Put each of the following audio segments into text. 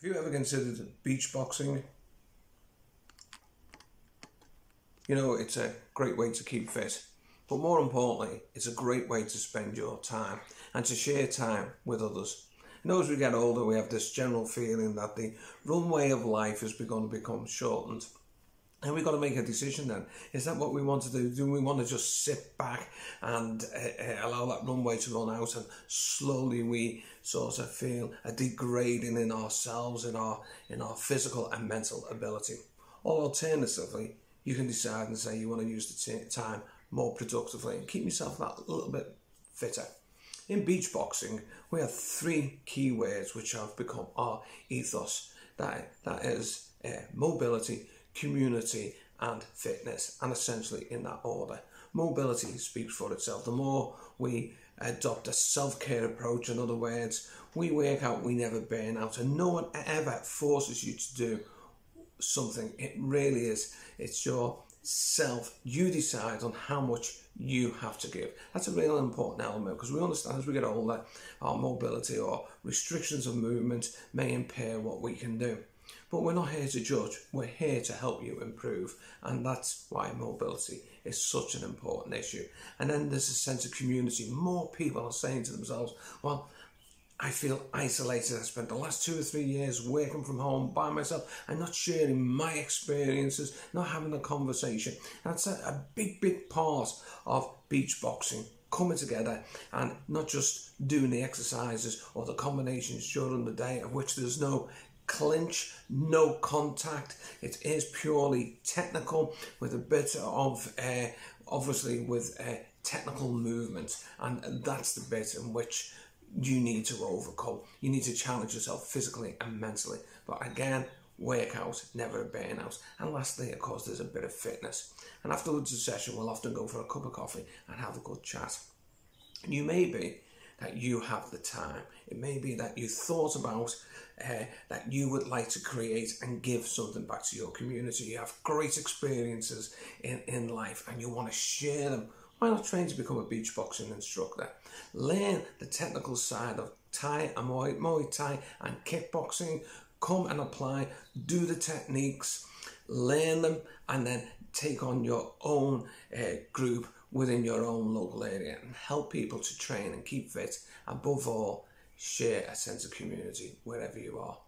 Have you ever considered beach boxing? You know, it's a great way to keep fit, but more importantly, it's a great way to spend your time and to share time with others. Know, as we get older, we have this general feeling that the runway of life has begun to become shortened. And we've got to make a decision then. Is that what we want to do? Do we want to just sit back and uh, uh, allow that runway to run out and slowly we sort of feel a degrading in ourselves, in our, in our physical and mental ability? Or alternatively, you can decide and say you want to use the t- time more productively and keep yourself that little bit fitter. In beach boxing, we have three key words which have become our ethos. That, that is uh, mobility, community, and fitness, and essentially in that order. Mobility speaks for itself. The more we adopt a self care approach, in other words, we work out, we never burn out, and no one ever forces you to do something. It really is. It's your self. You decide on how much you have to give. That's a real important element because we understand as we get older, our mobility or restrictions of movement may impair what we can do. But we're not here to judge, we're here to help you improve, and that's why mobility is such an important issue. And then there's a sense of community. More people are saying to themselves, Well, I feel isolated. I spent the last two or three years working from home by myself and not sharing my experiences, not having a conversation. That's a, a big, big part of beach boxing coming together and not just doing the exercises or the combinations during the day of which there's no clinch, no contact. It is purely technical with a bit of, uh, obviously, with uh, technical movement, and that's the bit in which you need to overcome. You need to challenge yourself physically and mentally. But again, workout, never a burnout. And lastly, of course, there's a bit of fitness. And afterwards the session, we'll often go for a cup of coffee and have a good chat. You may be that you have the time. It may be that you thought about uh, that you would like to create and give something back to your community. You have great experiences in, in life and you want to share them. Why not train to become a beach boxing instructor? Learn the technical side of Thai and Muay, Muay Thai and kickboxing. Come and apply, do the techniques, learn them, and then take on your own uh, group within your own local area and help people to train and keep fit. Above all, share a sense of community wherever you are.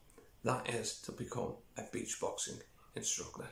That is to become a beach boxing instructor.